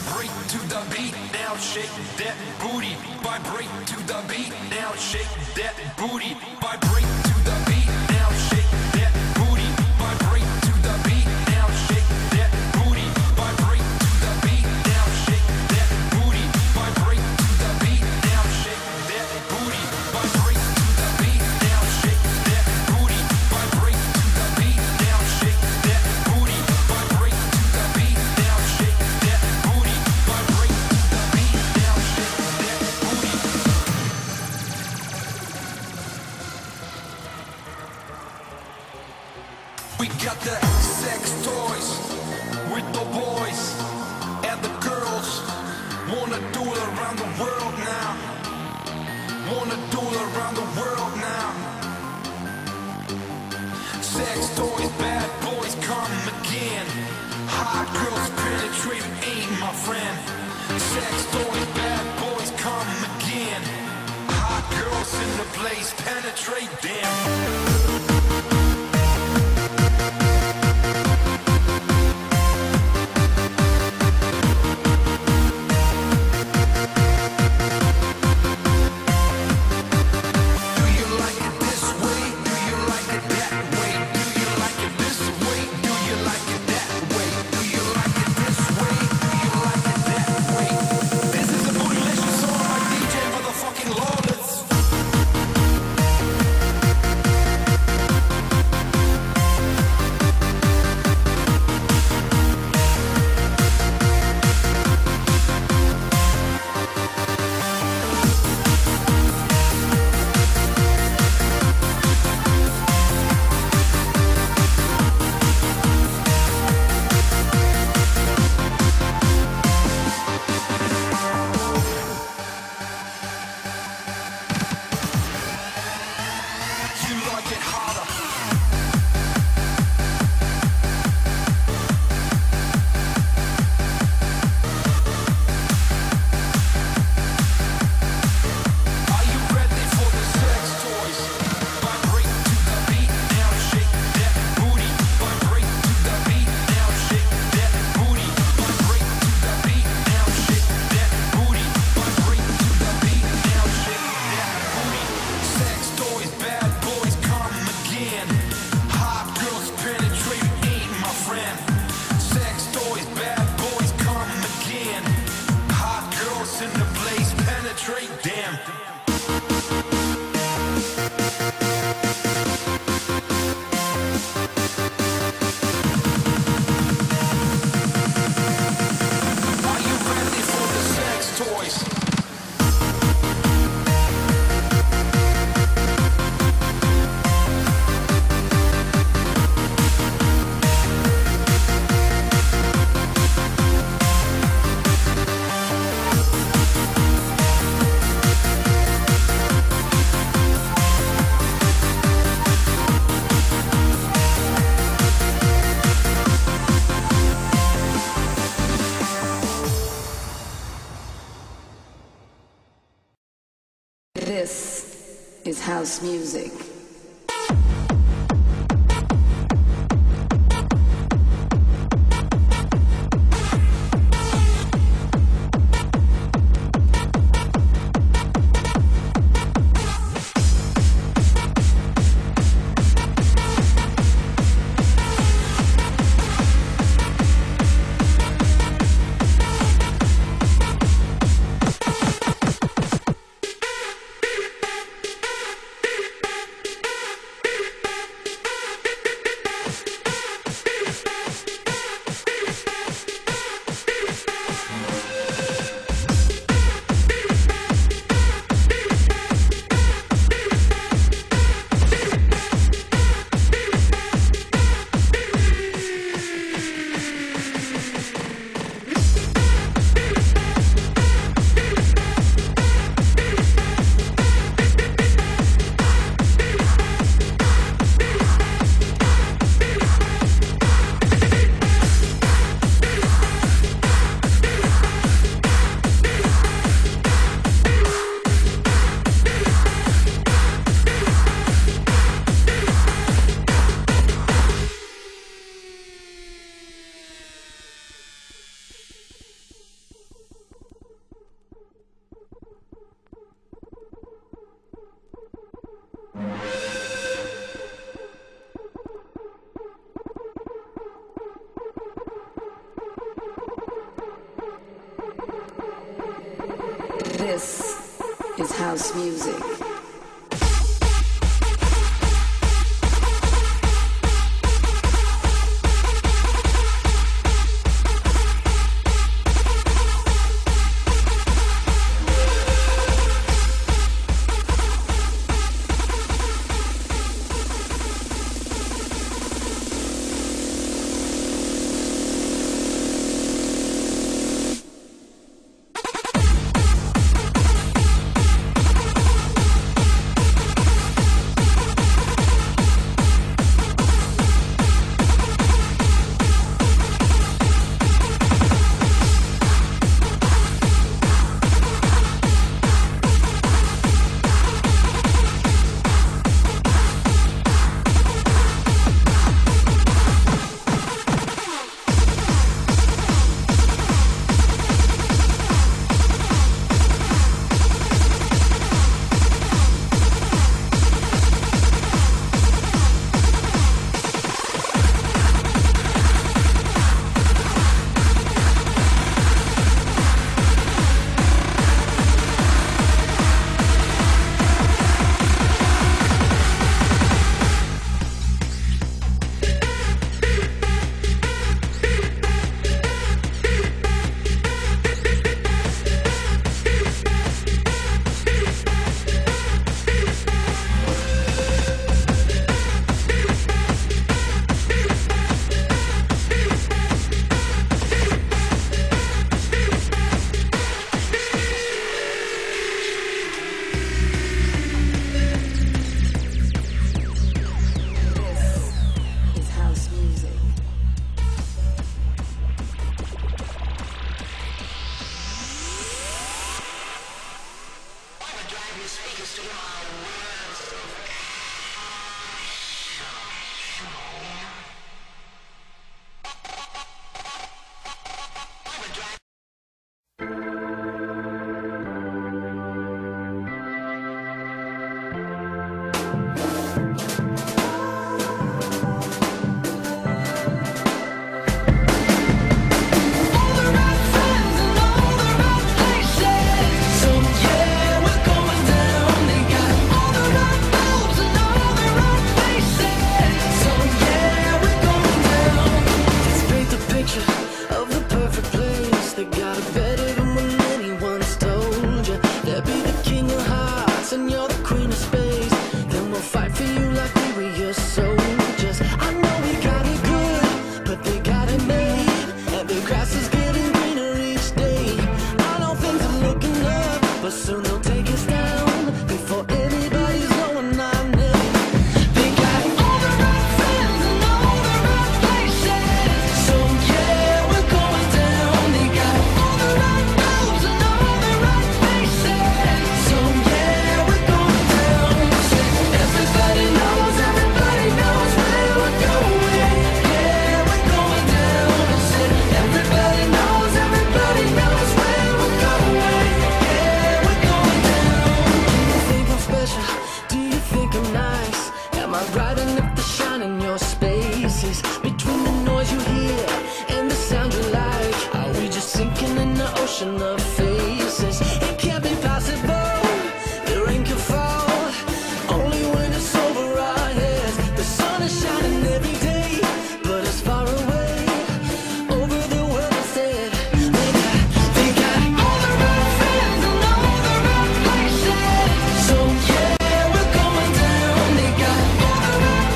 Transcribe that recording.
vibrate to the beat. Now shake that booty, vibrate to the beat. Now shake that booty, vibrate to the beat. Now shake that. on a tour around the world now. Sex toys, bad boys come again. Hot girls penetrate, ain't my friend. Sex toys, bad boys come again. Hot girls in the place penetrate them. This is house music. This is house music. grass